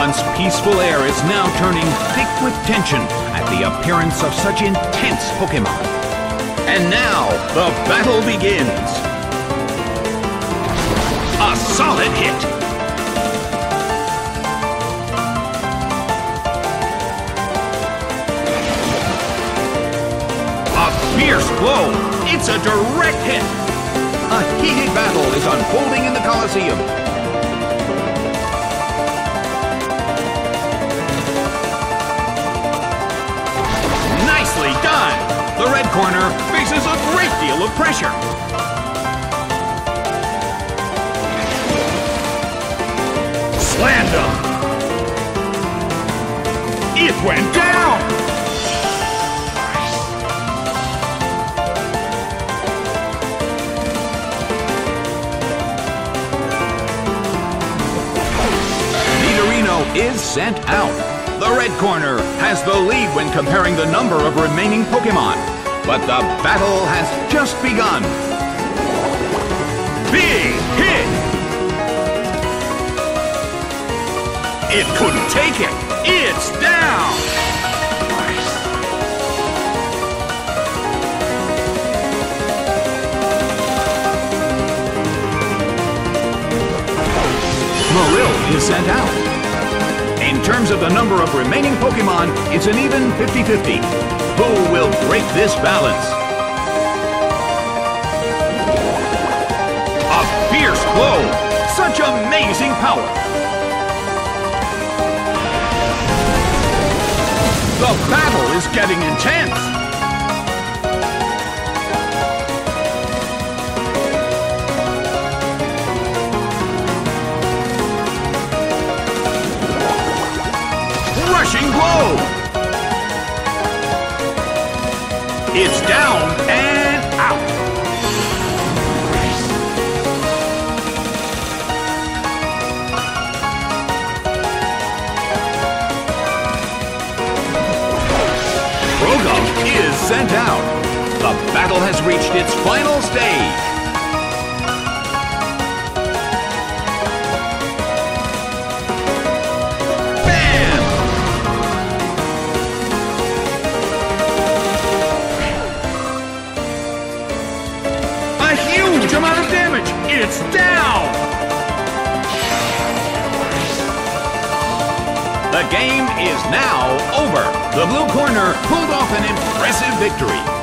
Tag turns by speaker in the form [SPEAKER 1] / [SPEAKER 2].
[SPEAKER 1] Once peaceful air is now turning thick with tension at the appearance of such intense Pokemon. And now, the battle begins. A solid hit. A fierce blow. It's a direct hit. A heated battle is unfolding in the Coliseum. The red corner faces a great deal of pressure. Him. It went down. Is sent out. The red corner has the lead when comparing the number of remaining Pokemon. But the battle has just begun. Big hit! It couldn't take it. It's down. Marill is sent out. In terms of the number of remaining Pokemon, it's an even 50-50. Who will break this balance? A fierce blow! Such amazing power! The battle is getting intense! It's down and out! Croagunk is sent out. The battle has reached its final stage. The game is now over. The blue corner pulled off an impressive victory.